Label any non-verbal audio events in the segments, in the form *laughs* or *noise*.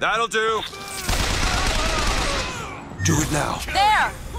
That'll do. Do it now. There.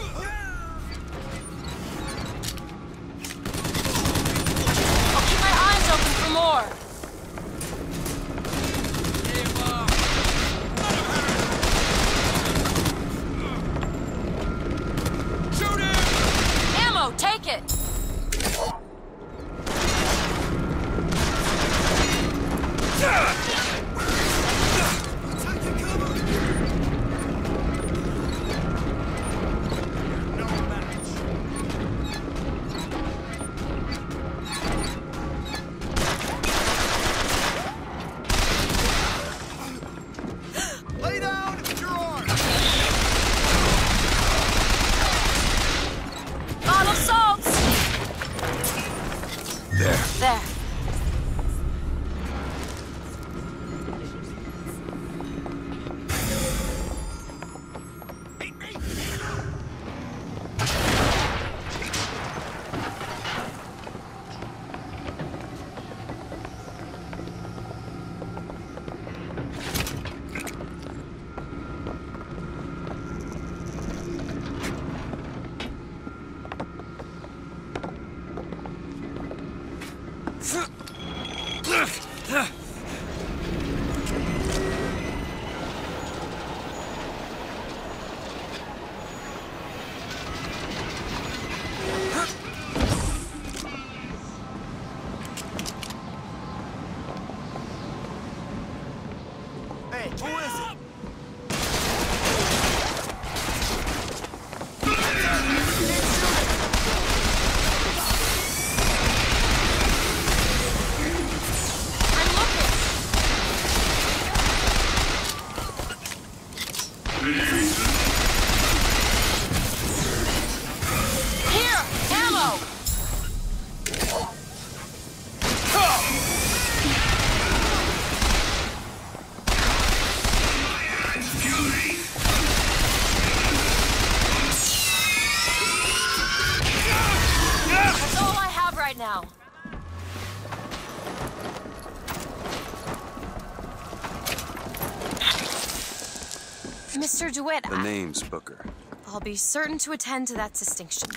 Mr. DeWitt, The I- name's Booker. I'll be certain to attend to that distinction.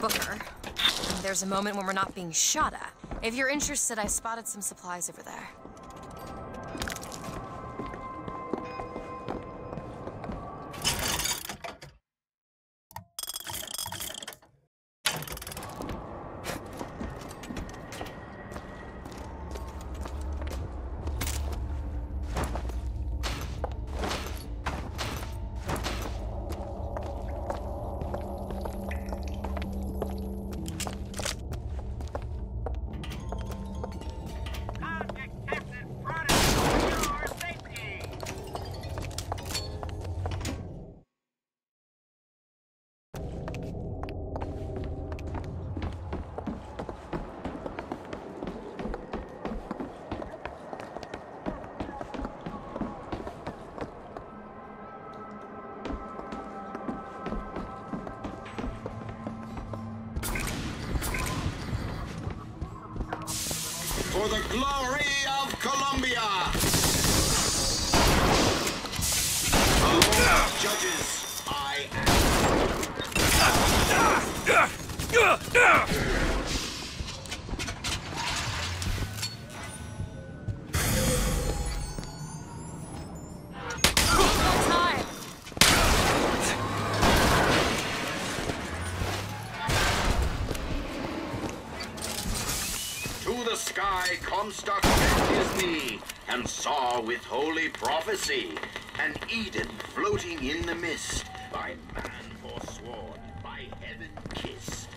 Booker. There's a moment when we're not being shot at. If you're interested, I spotted some supplies over there. For the glory of Columbia. Among judges, I am. Holy prophecy an Eden floating in the mist by man forsworn, by heaven kissed.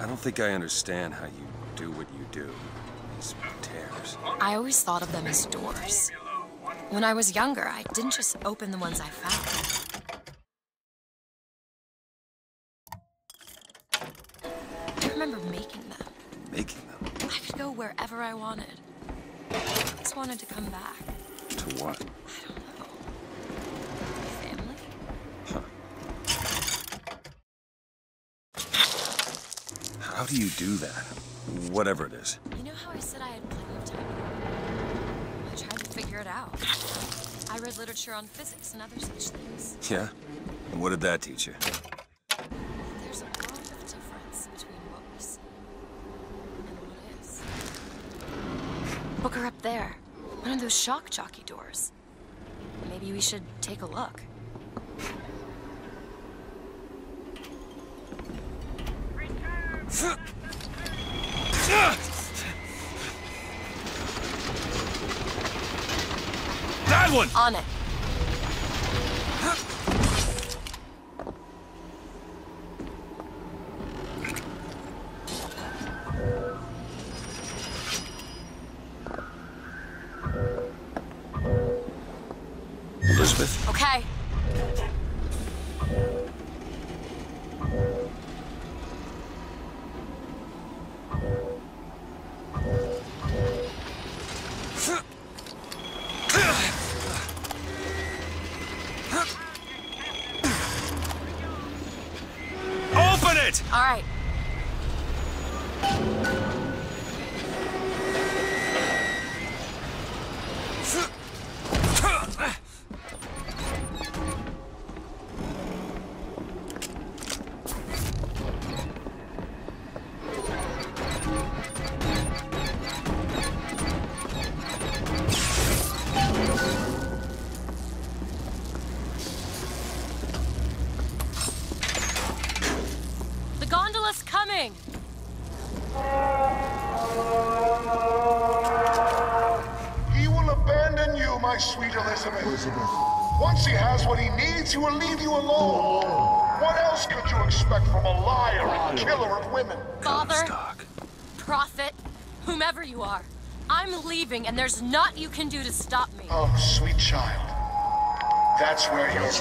I don't think I understand how you do what you do. These tears. I always thought of them as doors. When I was younger, I didn't just open the ones I found. I remember making them. Making them. I could go wherever I wanted. I just wanted to come back. To what? I don't know. Family? How do you do that? Whatever it is. You know how I said I had plenty of time? I tried to figure it out. I read literature on physics and other such things. Yeah? And what did that teach you? There's a world of difference between what we see and what is. Booker up there. One of those shock jockey doors. Maybe we should take a look. That one! On it. Killer of women? Father, Comstock. prophet, whomever you are. I'm leaving, and there's naught you can do to stop me. Oh, sweet child. That's where you're He's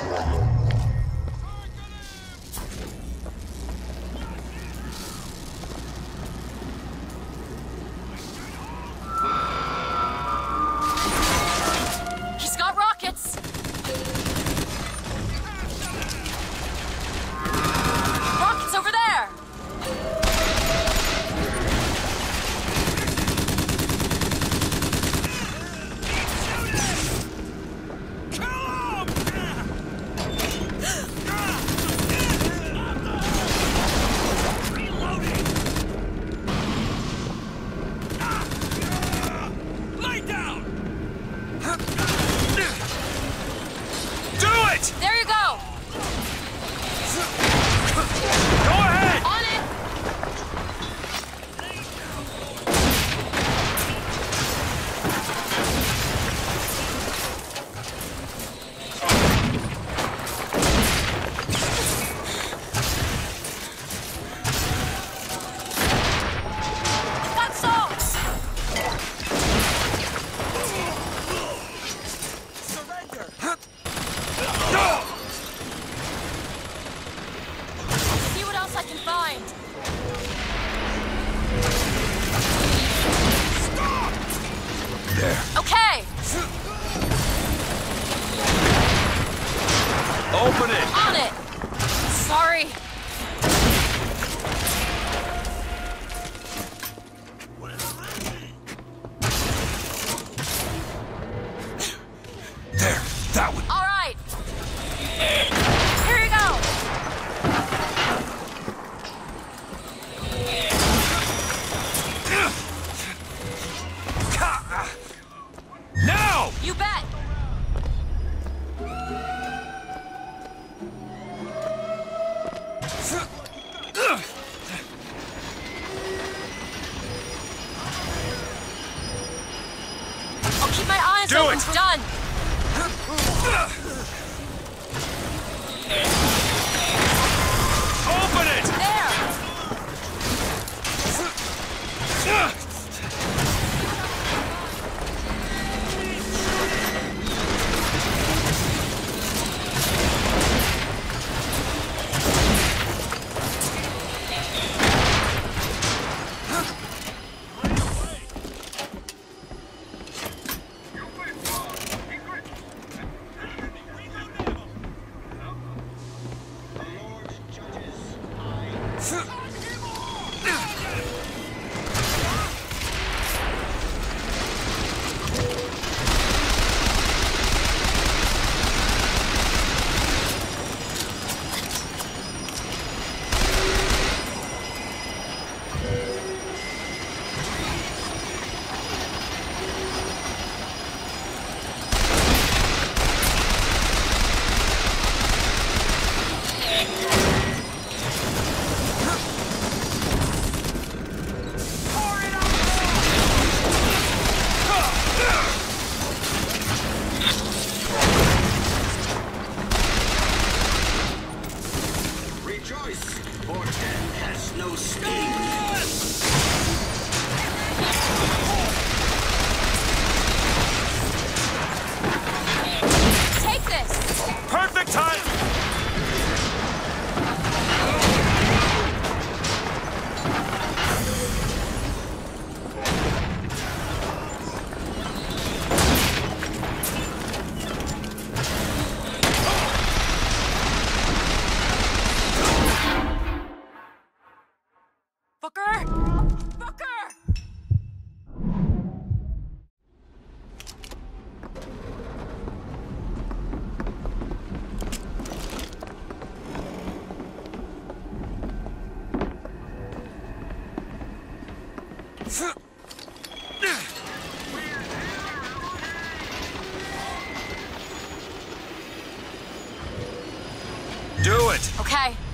it!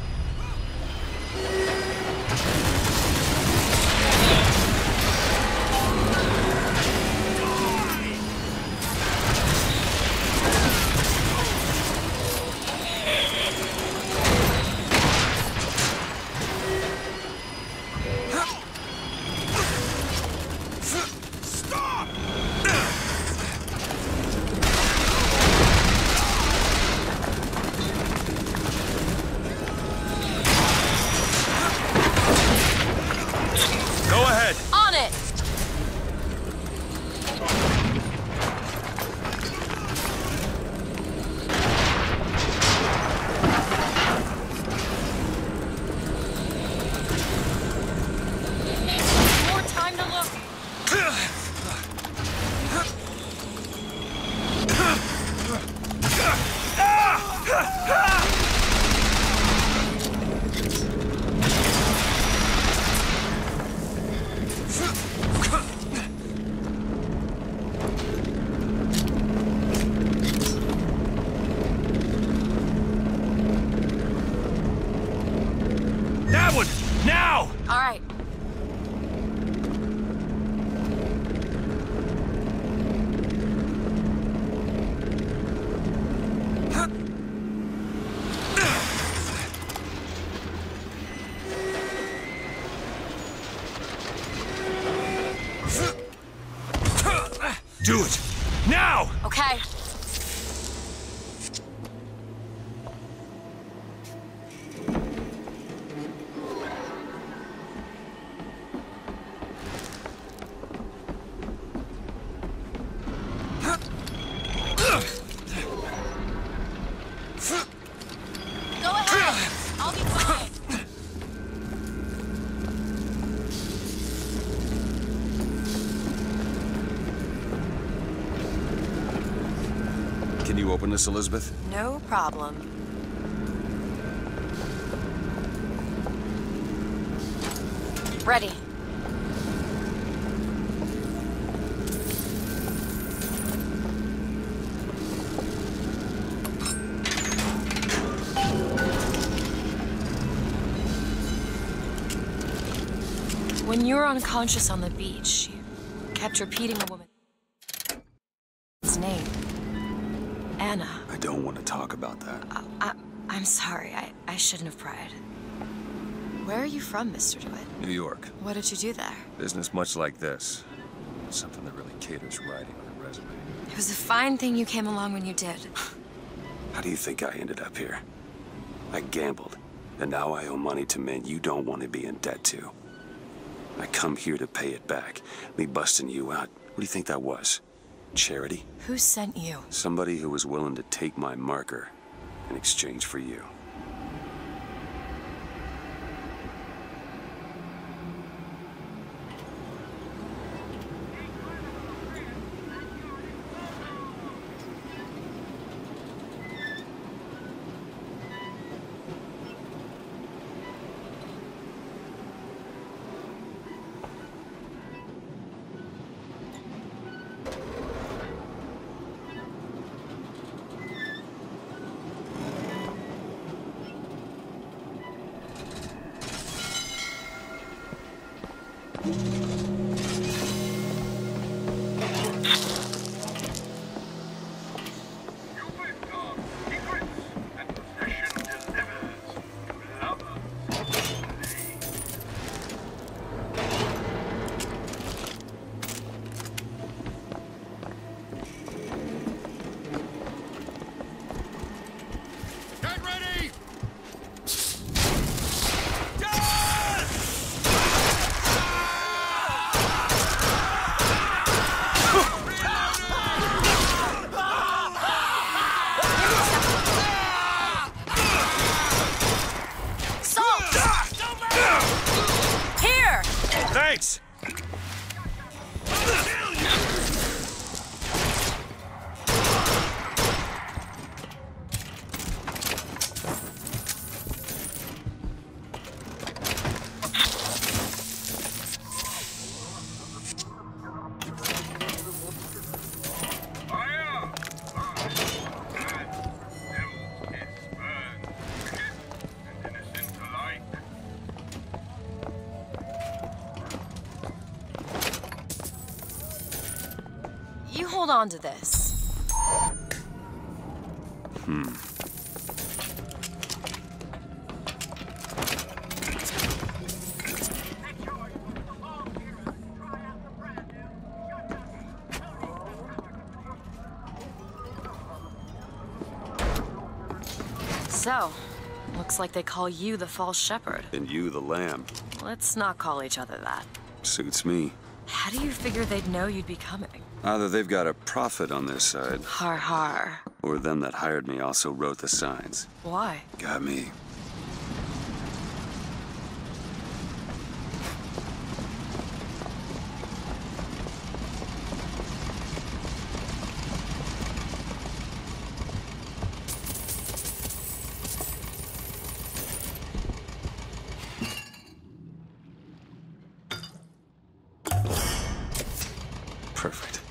You open this, Elizabeth? No problem. Ready. When you were unconscious on the beach, you kept repeating a woman's talk about that. Uh, I, I'm sorry. I, I shouldn't have pried. Where are you from, Mr. DeWitt? New York. What did you do there? Business much like this. Something that really caters writing on a resume. It was a fine thing you came along when you did. *sighs* How do you think I ended up here? I gambled, and now I owe money to men you don't want to be in debt to. I come here to pay it back. Me busting you out. What do you think that was? Charity? Who sent you? Somebody who was willing to take my marker in exchange for you. You hold on to this. So, looks like they call you the false shepherd. And you the lamb. Let's not call each other that. Suits me. How do you figure they'd know you'd be coming? Ah, Either they've got a prophet on their side, Har har. or them that hired me also wrote the signs. Why? Got me. Perfect.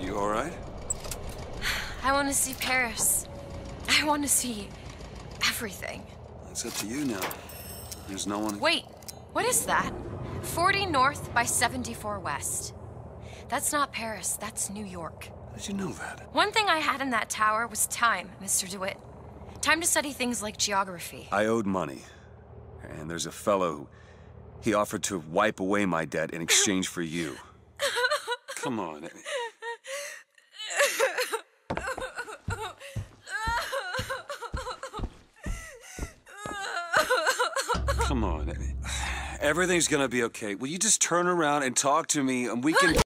You all right? I want to see Paris. I want to see everything. It's up to you now. There's no one. Wait, what is that? 40 north by 74 west. That's not Paris, that's New York. How did you know that? One thing I had in that tower was time, Mr. DeWitt. Time to study things like geography. I owed money. And there's a fellow who. He offered to wipe away my debt in exchange for you. *laughs* Come on. Come on. Everything's gonna be okay. Will you just turn around and talk to me and we *gasps* can.